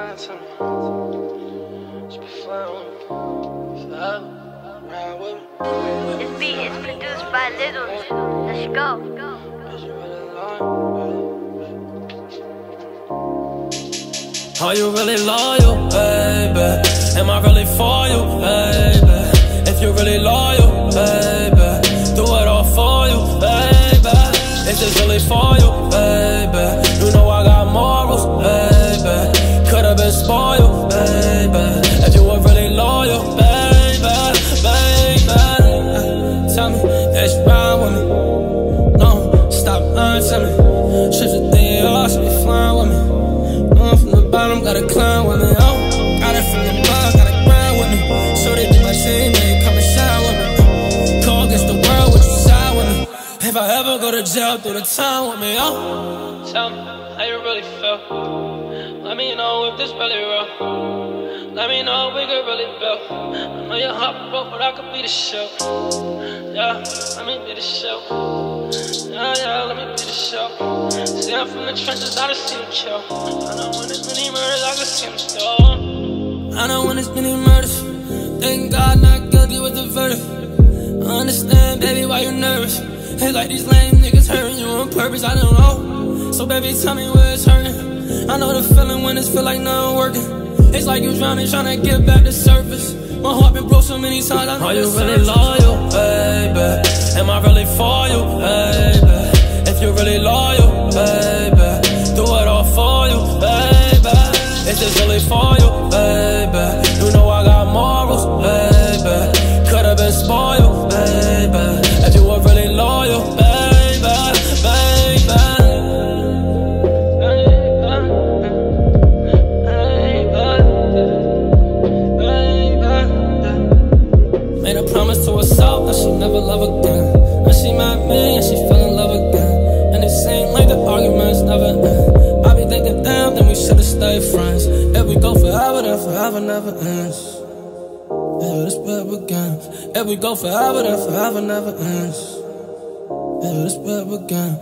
phantom. It's profound. This beat is produced by Little. Let's go. Are you really loyal, baby? Am I really for you, baby? If you're really loyal. Really loyal, baby, baby. Tell me that you ride with me. No, stop lying to me. Trips with the odds, be flying with me. Going from the bottom, gotta climb with me. Oh, got it from the bottom, gotta grind with me. So they be my team, they come and shine with me. Go against the world, would you side with me? If I ever go to jail, through the time with me. Oh, tell me how you really feel. Let me know if this really real. Know we could really build. I know your heart broke, but I could be the show. Yeah, let me be the show. Yeah, yeah, let me be the show. See, I'm from the trenches, I just see them kill. I know when there's many murders, I can see them still. I know when there's many murders. Thank God, not guilty with the verdict. I understand, baby, why you nervous. It's like these lame niggas hurting you on purpose, I don't know. So, baby, tell me where it's hurting. I know the feeling when it's feel like nothing working. It's like you drowning, trying to get back to surface. My heart been broke so many times. I know Are you really loyal, baby? Am I really for you, baby? If you're really loyal, baby, do it all for you, baby. Is this really for forever, then forever never ends. Yeah, this bed begins. If we go forever, then forever never ends. Yeah, this bed begins.